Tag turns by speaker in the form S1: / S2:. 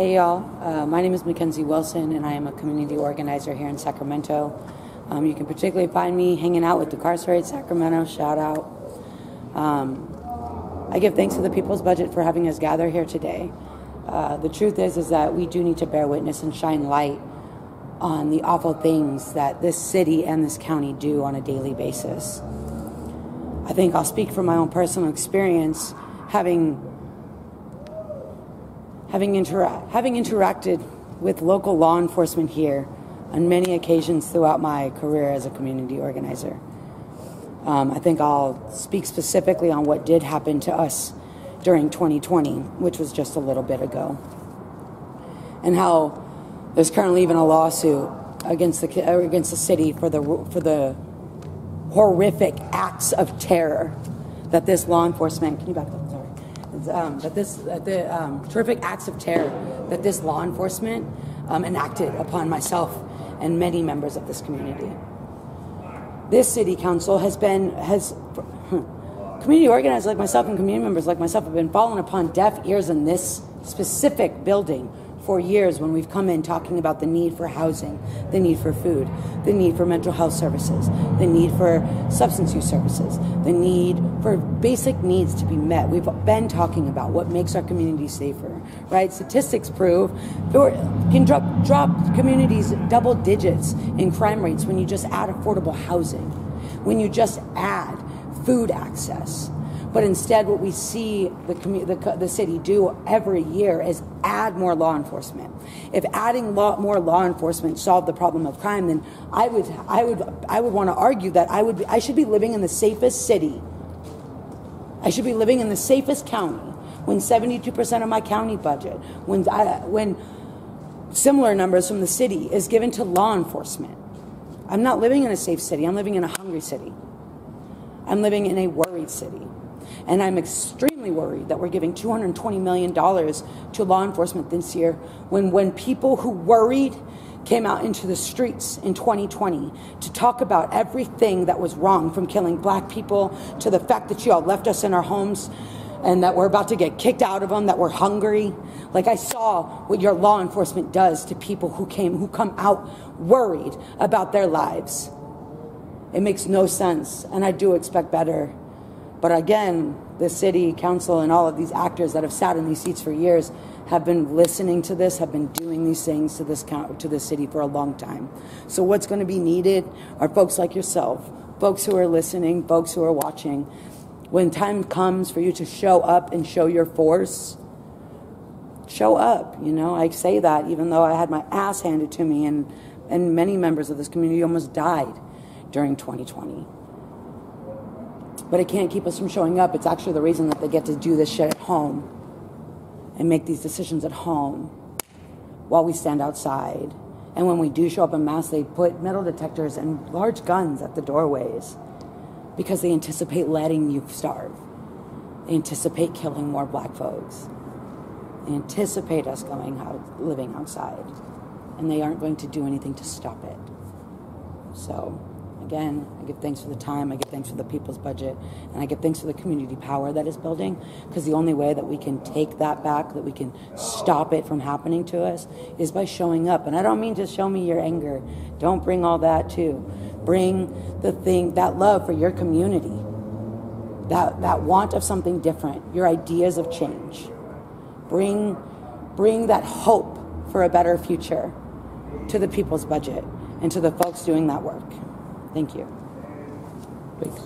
S1: Hey y'all, uh, my name is Mackenzie Wilson and I am a community organizer here in Sacramento. Um, you can particularly find me hanging out with Decarcerate Sacramento, shout out. Um, I give thanks to the People's Budget for having us gather here today. Uh, the truth is, is that we do need to bear witness and shine light on the awful things that this city and this county do on a daily basis. I think I'll speak from my own personal experience, having having, intera- having interacted with local law enforcement here on many occasions throughout my career as a community organizer. Um, I think I'll speak specifically on what did happen to us during 2020, which was just a little bit ago, and how there's currently even a lawsuit against the against the city for the for the horrific acts of terror that this law enforcement. Can you back up? Um, that this that the um, terrific acts of terror that this law enforcement um, enacted upon myself and many members of this community. This city council has been has community organizers like myself and community members like myself have been falling upon deaf ears in this specific building for years when we've come in talking about the need for housing, the need for food, the need for mental health services, the need for substance use services, the need for basic needs to be met. We've been talking about what makes our community safer, right? Statistics prove can drop drop communities double digits in crime rates when you just add affordable housing, when you just add food access but instead, what we see the, the, the, city do every year is add more law enforcement. If adding law, more law enforcement solved the problem of crime, then I would, I would, I would want to argue that I, would be, I should be living in the safest city. I should be living in the safest county when 72% of my county budget, when, I, when similar numbers from the city is given to law enforcement. I'm not living in a safe city. I'm living in a hungry city. I'm living in a worried city. And I'm extremely worried that we're giving $220 million to law enforcement this year when, when people who worried came out into the streets in 2020 to talk about everything that was wrong from killing black people to the fact that you all left us in our homes and that we're about to get kicked out of them, that we're hungry. Like I saw what your law enforcement does to people who came, who come out worried about their lives. It makes no sense, and I do expect better. But again, the city council and all of these actors that have sat in these seats for years have been listening to this, have been doing these things to this to this city for a long time. So what's going to be needed are folks like yourself, folks who are listening, folks who are watching. When time comes for you to show up and show your force, show up. You know, I say that even though I had my ass handed to me and and many members of this community almost died during 2020 but it can't keep us from showing up. It's actually the reason that they get to do this shit at home and make these decisions at home while we stand outside. And when we do show up in mass, they put metal detectors and large guns at the doorways because they anticipate letting you starve. They anticipate killing more black folks. They anticipate us going out, living outside. And they aren't going to do anything to stop it. So again, I give thanks for the time, I give thanks for the people's budget, and I give thanks for the community power that is building, because the only way that we can take that back, that we can stop it from happening to us, is by showing up. And I don't mean to show me your anger. Don't bring all that too. Bring the thing, that love for your community, that, that want of something different, your ideas of change. Bring, bring that hope for a better future to the people's budget and to the folks doing that work. Thank you. Please.